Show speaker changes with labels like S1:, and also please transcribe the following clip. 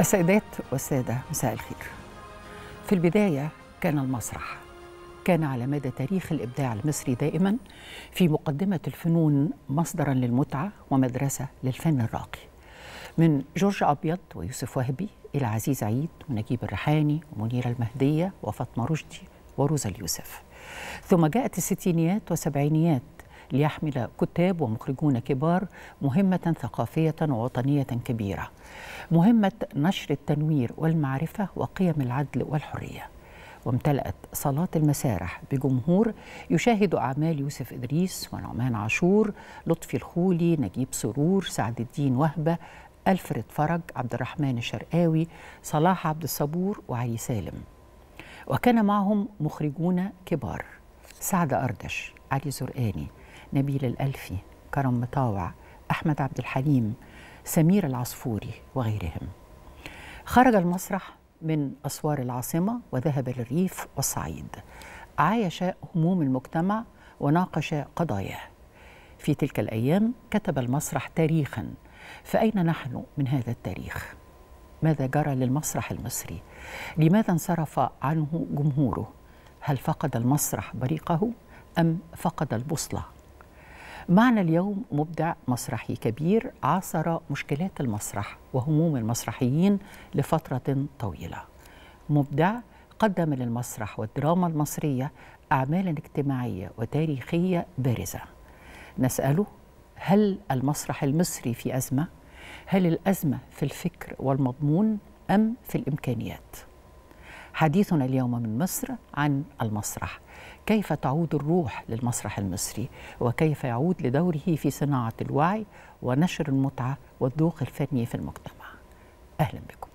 S1: السيدات والسادة مساء الخير. في البداية كان المسرح. كان على مدى تاريخ الإبداع المصري دائما في مقدمة الفنون مصدرا للمتعة ومدرسة للفن الراقي. من جورج أبيض ويوسف وهبي إلى عزيز عيد ونجيب الريحاني ومنيرة المهدية وفاطمة رشدي وروزا اليوسف. ثم جاءت الستينيات والسبعينيات ليحمل كتاب ومخرجون كبار مهمة ثقافية ووطنية كبيرة. مهمة نشر التنوير والمعرفة وقيم العدل والحرية. وامتلأت صالات المسارح بجمهور يشاهد أعمال يوسف إدريس ونعمان عاشور لطفي الخولي نجيب سرور سعد الدين وهبة ألفريد فرج عبد الرحمن الشرقاوي صلاح عبد الصبور وعلي سالم. وكان معهم مخرجون كبار سعد أردش علي زرقاني نبيل الألفي كرم مطاوع أحمد عبد الحليم سمير العصفوري وغيرهم خرج المسرح من أسوار العاصمة وذهب للريف والصعيد عايش هموم المجتمع وناقش قضاياه في تلك الأيام كتب المسرح تاريخا فأين نحن من هذا التاريخ؟ ماذا جرى للمسرح المصري؟ لماذا انصرف عنه جمهوره؟ هل فقد المسرح بريقه أم فقد البوصلة؟ معنا اليوم مبدع مسرحي كبير عاصر مشكلات المسرح وهموم المسرحيين لفترة طويلة مبدع قدم للمسرح والدراما المصرية أعمالا اجتماعية وتاريخية بارزة نسأله هل المسرح المصري في أزمة؟ هل الأزمة في الفكر والمضمون أم في الإمكانيات؟ حديثنا اليوم من مصر عن المسرح. كيف تعود الروح للمسرح المصري؟ وكيف يعود لدوره في صناعة الوعي ونشر المتعة والذوق الفني في المجتمع؟ أهلا بكم.